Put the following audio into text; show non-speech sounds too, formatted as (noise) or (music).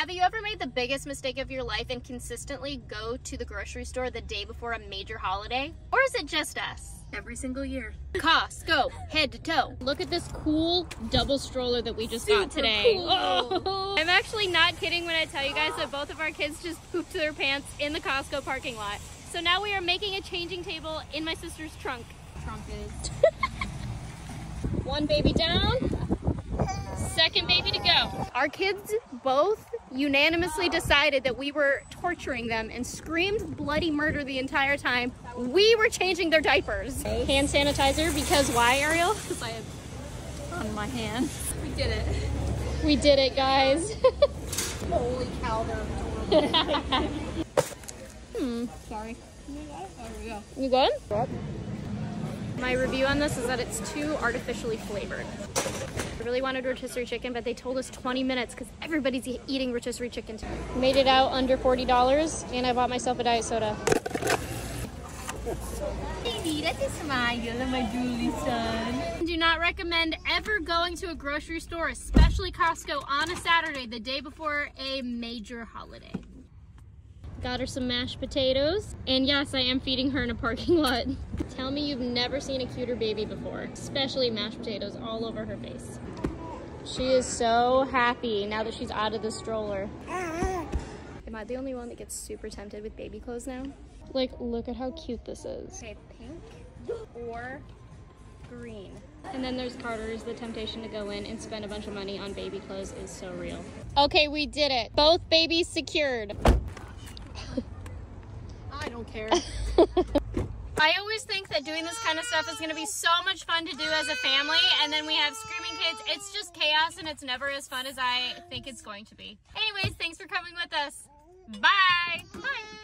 Have you ever made the biggest mistake of your life and consistently go to the grocery store the day before a major holiday? Or is it just us? Every single year. Costco, head to toe. Look at this cool double stroller that we just got today. cool. Oh. (laughs) I'm actually not kidding when I tell you guys that both of our kids just pooped their pants in the Costco parking lot. So now we are making a changing table in my sister's trunk. Trunk is. (laughs) One baby down, second baby to go. Our kids both unanimously decided that we were torturing them and screamed bloody murder the entire time. We were changing their diapers. Hand sanitizer because why, Ariel? (laughs) Because I have on my hand. We did it. We did it, guys. (laughs) Holy cow, they're adorable. (laughs) hmm. Sorry. There we go. You good? My review on this is that it's too artificially flavored. I really wanted rotisserie chicken, but they told us 20 minutes because everybody's eating rotisserie chicken. Made it out under $40 and I bought myself a diet soda. Do not recommend ever going to a grocery store, especially Costco, on a Saturday, the day before a major holiday. Got her some mashed potatoes. And yes, I am feeding her in a parking (laughs) lot. Tell me you've never seen a cuter baby before, especially mashed potatoes all over her face. She is so happy now that she's out of the stroller. Am I the only one that gets super tempted with baby clothes now? Like, look at how cute this is. Okay, pink or green. And then there's Carter's. The temptation to go in and spend a bunch of money on baby clothes is so real. Okay, we did it. Both babies secured. Don't care. (laughs) I always think that doing this kind of stuff is going to be so much fun to do as a family, and then we have screaming kids. It's just chaos, and it's never as fun as I think it's going to be. Anyways, thanks for coming with us. Bye! Bye!